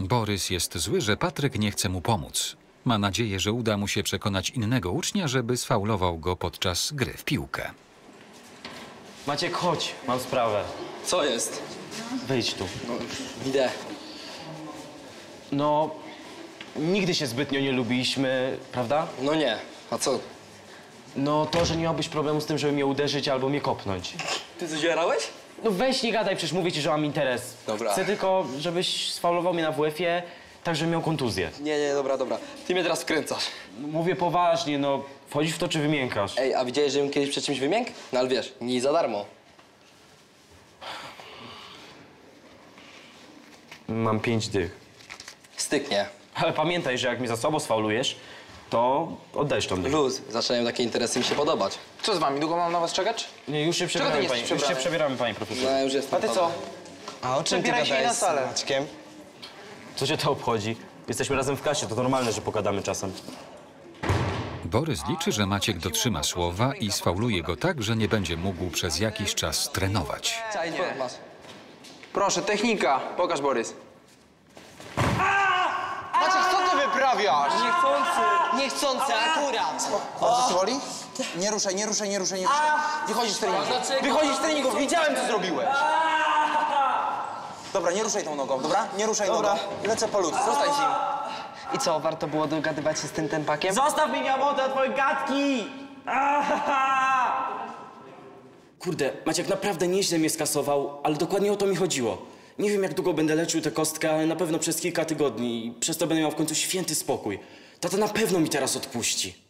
Borys jest zły, że Patryk nie chce mu pomóc. Ma nadzieję, że uda mu się przekonać innego ucznia, żeby sfaulował go podczas gry w piłkę. Maciek, chodź, mam sprawę. Co jest? Wyjdź tu. No, idę. No, nigdy się zbytnio nie lubiliśmy, prawda? No nie. A co? No, to, że nie miałbyś problemu z tym, żeby mnie uderzyć albo mnie kopnąć. Ty coś jarałeś? No weź nie gadaj, przecież mówię ci, że mam interes. Dobra. Chcę tylko, żebyś sfaulował mnie na WF-ie, tak żebym miał kontuzję. Nie, nie, dobra, dobra. Ty mnie teraz wkręcasz. Mówię poważnie, no, wchodzisz w to, czy wymiękasz? Ej, a widziałeś, żebym kiedyś przed czymś wymiękł? No ale wiesz, nie za darmo. Mam pięć dych. Styknie. Ale pamiętaj, że jak mnie za sobą sfaulujesz, to dychę. Luz, zaczynają takie interesy mi się podobać. Co z wami? Długo mam na was czekać? Nie, już się przebieramy, pani, już się przebrany? przebieramy, panie profesorze. No, już jestem. A ty co? A o czym ty Przebieraj się i gadałeś na salę. z Maćkiem? Co cię to obchodzi? Jesteśmy razem w klasie, to normalne, że pogadamy czasem. Borys liczy, że Maciek dotrzyma słowa i sfauluje go tak, że nie będzie mógł przez jakiś czas trenować. Masz. Proszę, technika. Pokaż, Borys. Maciek, co ty wyprawiasz? Niechcący akurat. Bardzo boli? Nie ruszaj, nie ruszaj, nie ruszaj, nie ruszaj. Wychodzisz z treningu. Wychodzisz z treningu, widziałem co zrobiłeś. Dobra, nie ruszaj tą nogą, dobra? Nie ruszaj nogą. Lecę po lód, zostań z nim. I co, warto było dogadywać się z tym tempakiem? Zostaw mi miamotę twoje gadki! Kurde, Maciek naprawdę nieźle mnie skasował, ale dokładnie o to mi chodziło. Nie wiem, jak długo będę leczył tę kostkę, ale na pewno przez kilka tygodni i przez to będę miał w końcu święty spokój. Tata na pewno mi teraz odpuści.